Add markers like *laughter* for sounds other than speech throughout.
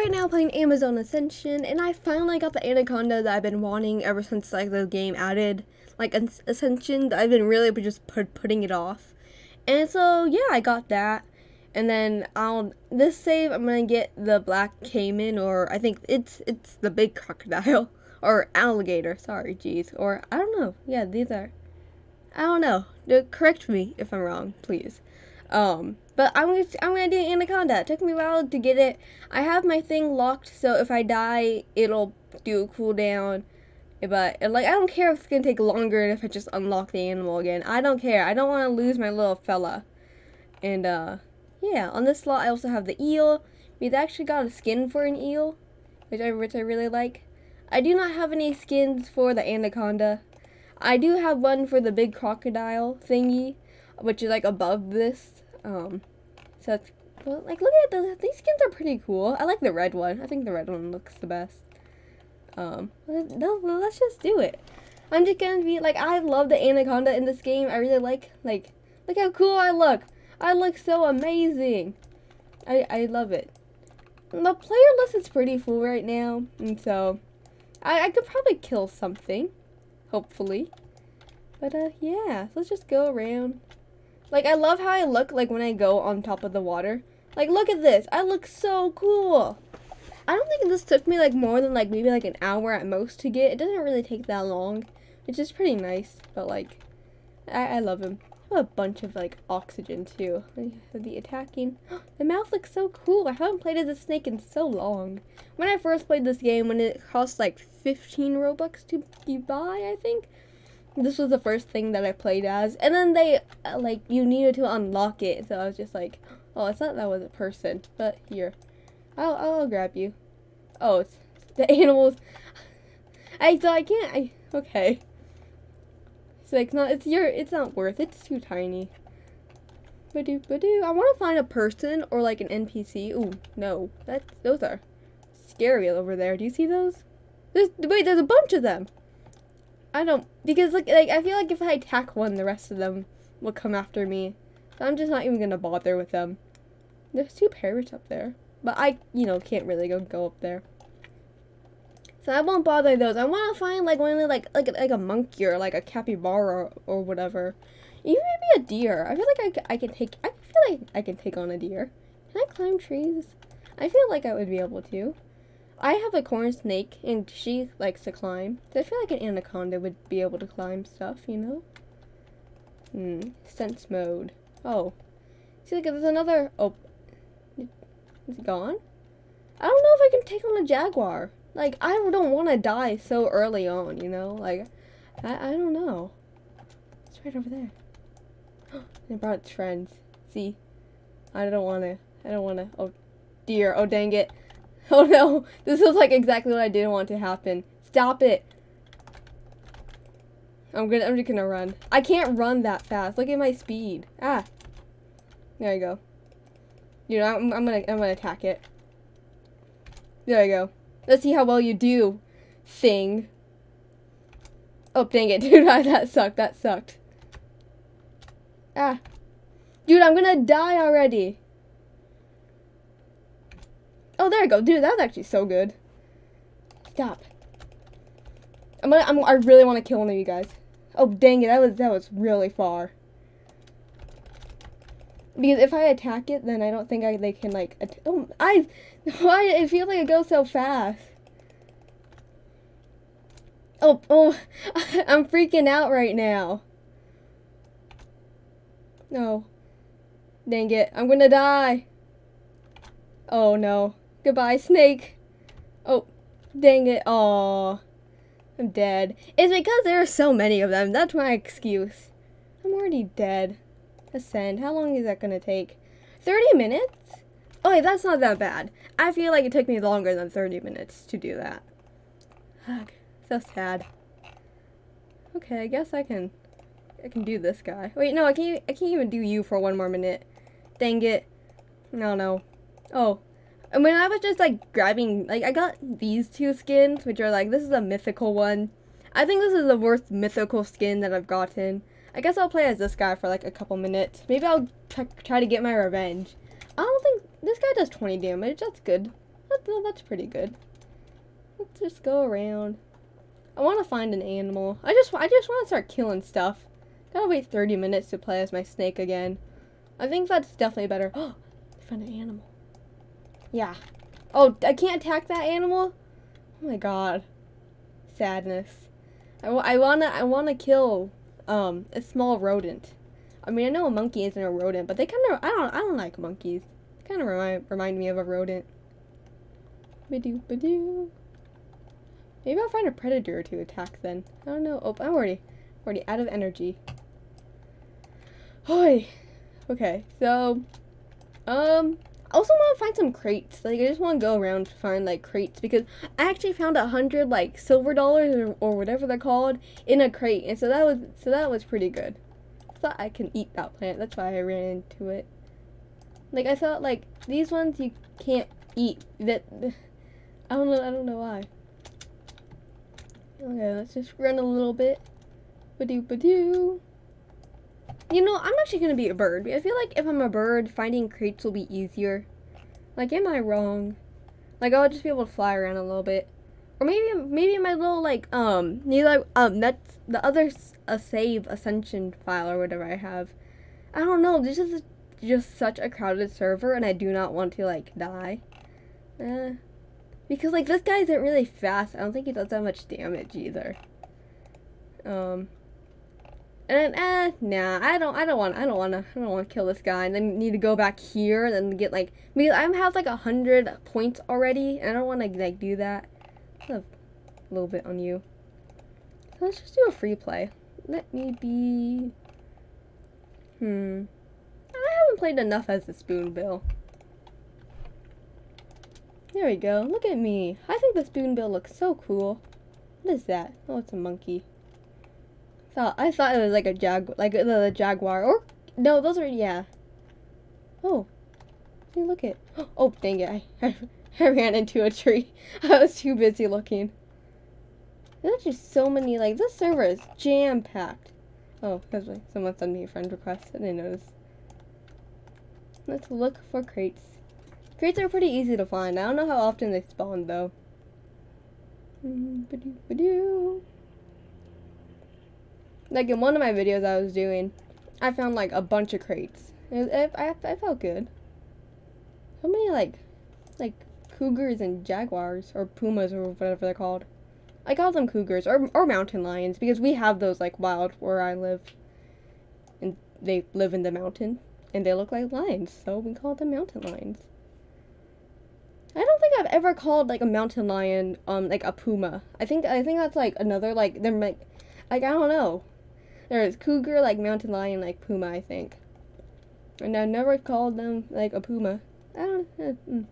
right now playing Amazon Ascension, and I finally got the Anaconda that I've been wanting ever since like the game added like Ascension. I've been really just put, putting it off, and so yeah, I got that. And then I'll this save I'm gonna get the black caiman or I think it's it's the big crocodile *laughs* or alligator. Sorry, jeez. Or I don't know. Yeah, these are. I don't know. Correct me if I'm wrong, please. Um, but I'm gonna I'm gonna do anaconda. It took me a while to get it. I have my thing locked, so if I die, it'll do a cooldown. But like I don't care if it's gonna take longer if I just unlock the animal again. I don't care. I don't want to lose my little fella. And uh, yeah. On this slot, I also have the eel. We've actually got a skin for an eel, which I which I really like. I do not have any skins for the anaconda. I do have one for the big crocodile thingy, which is like above this. Um, so it's well, like look at the these skins are pretty cool. I like the red one. I think the red one looks the best. Um, no, let's just do it. I'm just gonna be like I love the anaconda in this game. I really like like look how cool I look. I look so amazing. I I love it. The player list is pretty full right now, and so I I could probably kill something, hopefully. But uh yeah, so let's just go around. Like, I love how I look, like, when I go on top of the water. Like, look at this. I look so cool. I don't think this took me, like, more than, like, maybe, like, an hour at most to get. It doesn't really take that long. It's just pretty nice. But, like, I, I love him. I have a bunch of, like, oxygen, too. The attacking. *gasps* the mouth looks so cool. I haven't played as a snake in so long. When I first played this game, when it cost, like, 15 Robux to buy, I think this was the first thing that I played as. And then they, uh, like, you needed to unlock it. So I was just like, oh, I thought that was a person. But here, I'll, I'll grab you. Oh, it's the *laughs* animals. I, so I can't, I, okay. So it's like, no, it's your, it's not worth, it's too tiny. Badoo, badoo. I want to find a person or like an NPC. Ooh, no. That, those are scary over there. Do you see those? There's, wait, there's a bunch of them. I don't because like like I feel like if I attack one, the rest of them will come after me. So I'm just not even gonna bother with them. There's two parrots up there, but I you know can't really go go up there. So I won't bother those. I want to find like one like like like a monkey or like a capybara or, or whatever. Even maybe a deer. I feel like I, I can take. I feel like I can take on a deer. Can I climb trees? I feel like I would be able to. I have a corn snake, and she likes to climb. So I feel like an anaconda would be able to climb stuff, you know? Hmm. Sense mode. Oh. See, like, there's another... Oh. Is it gone? I don't know if I can take on a jaguar. Like, I don't want to die so early on, you know? Like, I, I don't know. It's right over there. *gasps* it brought its friends. See? I don't want to. I don't want to. Oh, dear. Oh, dang it. *laughs* Oh no, this is like exactly what I didn't want to happen. Stop it. I'm gonna, I'm just gonna run. I can't run that fast. Look at my speed. Ah. There you go. You know, I'm, I'm gonna, I'm gonna attack it. There you go. Let's see how well you do, thing. Oh, dang it, *laughs* dude, *laughs* that sucked, that sucked. Ah. Dude, I'm gonna die already. Oh, there we go. Dude, that was actually so good. Stop. I'm gonna, I'm, I really want to kill one of you guys. Oh, dang it. That was, that was really far. Because if I attack it, then I don't think I, they can, like, oh, I, *laughs* why, it feels like it goes so fast. Oh, oh, *laughs* I'm freaking out right now. No. Dang it, I'm gonna die. Oh no. Goodbye, snake. Oh, dang it. Oh, I'm dead. It's because there are so many of them. That's my excuse. I'm already dead. Ascend. How long is that going to take? 30 minutes? Oh, wait, that's not that bad. I feel like it took me longer than 30 minutes to do that. Ugh, so sad. Okay, I guess I can I can do this guy. Wait, no, I can't I can't even do you for one more minute. Dang it. No, no. Oh, and when I was just like grabbing, like I got these two skins, which are like, this is a mythical one. I think this is the worst mythical skin that I've gotten. I guess I'll play as this guy for like a couple minutes. Maybe I'll try to get my revenge. I don't think, this guy does 20 damage, that's good. That, that's pretty good. Let's just go around. I want to find an animal. I just I just want to start killing stuff. Gotta wait 30 minutes to play as my snake again. I think that's definitely better. Oh, I found an animal. Yeah. Oh, I can't attack that animal? Oh my god. Sadness. I, I wanna I wanna kill um a small rodent. I mean I know a monkey isn't a rodent, but they kind of I don't I don't like monkeys. Kind of remind remind me of a rodent. Ba-doo, ba-doo. Maybe I'll find a predator to attack then. I don't know. Oh, I'm already already out of energy. Hoy. Okay, so um I also want to find some crates. Like, I just want to go around to find, like, crates. Because I actually found a hundred, like, silver dollars or, or whatever they're called in a crate. And so that was, so that was pretty good. I thought I can eat that plant. That's why I ran into it. Like, I thought, like, these ones you can't eat. That, *laughs* I don't know, I don't know why. Okay, let's just run a little bit. Ba-doo, ba-doo. You know, I'm actually gonna be a bird. I feel like if I'm a bird, finding crates will be easier. Like, am I wrong? Like, I'll just be able to fly around a little bit. Or maybe, maybe my little, like, um, neither, um, that's the other a save ascension file or whatever I have. I don't know, this is just such a crowded server and I do not want to, like, die. Eh. Because, like, this guy isn't really fast. I don't think he does that much damage either. Um, and then, eh, nah, I don't, I don't want, I don't want to, I don't want to kill this guy, and then need to go back here, and then get like, because I have like a hundred points already, and I don't want to like do that. a little bit on you. So let's just do a free play. Let me be. Hmm. I haven't played enough as the Spoonbill. There we go. Look at me. I think the Spoonbill looks so cool. What is that? Oh, it's a monkey. Thought I thought it was like a jag like the, the jaguar or no those are yeah. Oh, hey look it. *gasps* Oh dang it! I, *laughs* I, ran into a tree. *laughs* I was too busy looking. There's just so many like this server is jam packed. Oh, that's why someone sent me a friend request. I didn't notice. Let's look for crates. Crates are pretty easy to find. I don't know how often they spawn though. Mm, ba-doo, ba-doo like in one of my videos I was doing, I found like a bunch of crates. It, I, I felt good. How many like, like cougars and jaguars or pumas or whatever they're called. I call them cougars or, or mountain lions because we have those like wild where I live. And they live in the mountain and they look like lions, so we call them mountain lions. I don't think I've ever called like a mountain lion um like a puma. I think I think that's like another like they're like like I don't know. There's cougar, like mountain lion, like puma, I think. And I never called them like a puma. I don't. Eh, mm.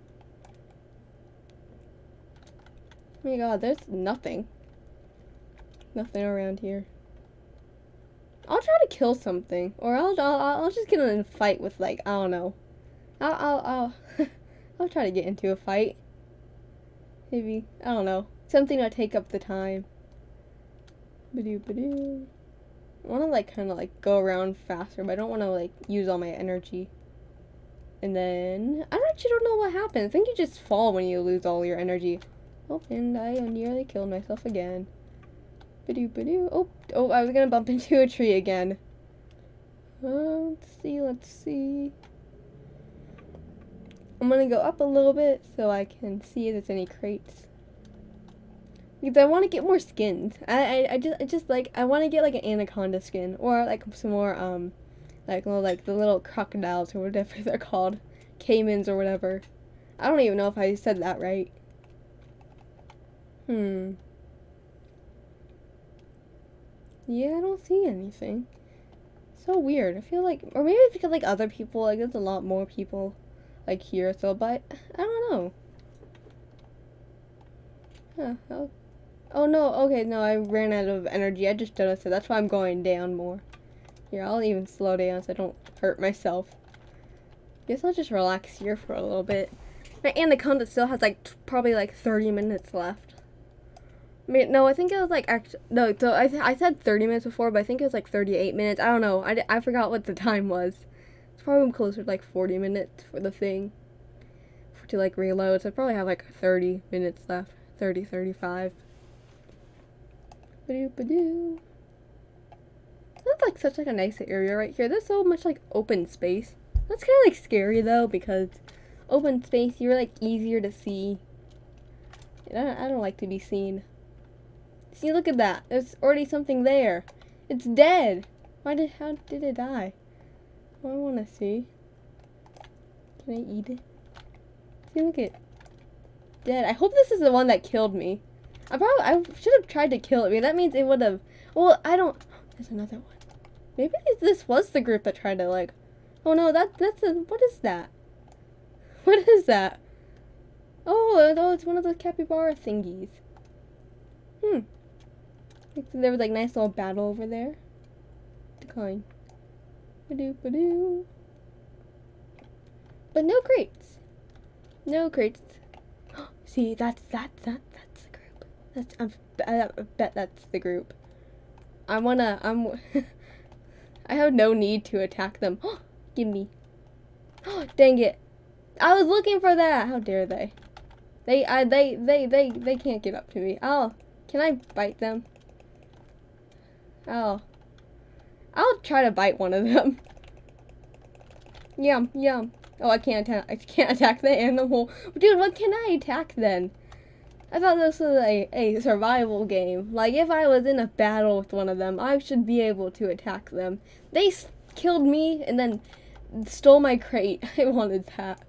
Oh my god, there's nothing. Nothing around here. I'll try to kill something, or I'll I'll, I'll just get in a fight with like I don't know. I'll I'll I'll, *laughs* I'll try to get into a fight. Maybe I don't know something to take up the time. Ba-doo, ba-doo. Want to like kind of like go around faster, but I don't want to like use all my energy. And then, I actually don't know what happened. I think you just fall when you lose all your energy. Oh, and I nearly killed myself again. Badoo, badoo. Oh, oh, I was gonna bump *laughs* into a tree again. Uh, let's see, let's see. I'm gonna go up a little bit so I can see if there's any crates. Because I want to get more skins. I, I, I just I just like I want to get like an anaconda skin or like some more um like little like the little crocodiles or whatever *laughs* they're called, caimans or whatever. I don't even know if I said that right. Hmm. Yeah, I don't see anything. So weird. I feel like, or maybe it's because like other people, like there's a lot more people like here. So, but I don't know. Huh. Oh no, okay, no, I ran out of energy. I just noticed it. That's why I'm going down more. Here, I'll even slow down so I don't hurt myself. Guess I'll just relax here for a little bit. My anaconda still has like probably like 30 minutes left. I mean, no, I think it was like actually no. So I I said 30 minutes before, but I think it was like 38 minutes. I don't know. I, I forgot what the time was. It's probably closer to like 40 minutes for the thing. to like reload, so I probably have like 30 minutes left. 30, 35. That's like such like a nice area right here. There's so much like open space. That's kind of like scary though because open space you're like easier to see. I don't, I don't like to be seen. See, look at that. There's already something there. It's dead. Why did, how did it die? Oh, I want to see. Can I eat it? See, look at dead. I hope this is the one that killed me. I probably, I should have tried to kill it. I mean, that means it would have, well, I don't, there's another one. Maybe this was the group that tried to, like, oh no, that, that's a, what is that? *laughs* What is that? Oh, oh, it's one of those capybara thingies. Hmm. There was like nice little battle over there. Decline. Ba-doo, ba-doo. But no crates. No crates. *gasps* See, that's that that that's group. That's I'm, I bet that's the group. I wanna I'm. *laughs* I have no need to attack them. *gasps* Give me. Oh, *gasps* dang it! I was looking for that. How dare they? They I they they they they can't get up to me. Oh, can I bite them? Oh. I'll try to bite one of them. *laughs* Yum, yum. Oh, I can't attack. I can't attack the *laughs* animal. Dude, what can I attack then? I thought this was a, a survival game. Like, if I was in a battle with one of them, I should be able to attack them. They killed me and then stole my crate. *laughs* I wanted that.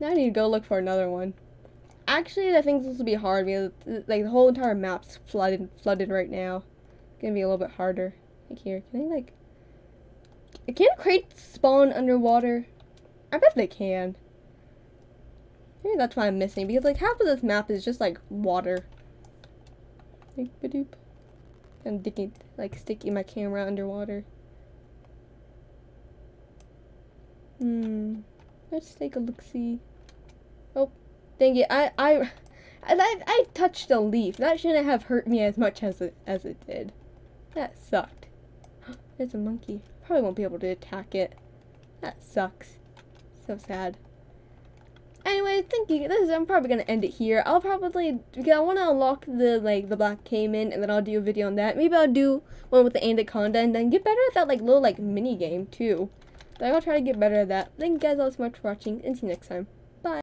Now I need to go look for another one. Actually, I think this will be hard because, like, the whole entire map's flooded, flooded right now. It's gonna be a little bit harder. Like here, can I, like... Can crates spawn underwater? I bet they can. Maybe that's why I'm missing, because like half of this map is just like water. Like badoop. I'm digging like sticking my camera underwater. Hmm. Let's take a look see. Oh, dang it. I I I I touched a leaf. That shouldn't have hurt me as much as it as it did. That sucked. *gasps* There's a monkey. Probably won't be able to attack it. That sucks. So sad. Thank you. This is, I'm probably gonna end it here. I'll probably because I want to unlock the like the black caiman, and then I'll do a video on that. Maybe I'll do one with the anaconda, and then get better at that like little like mini game too. But I'll try to get better at that. Thank you guys all so much for watching, and see you next time.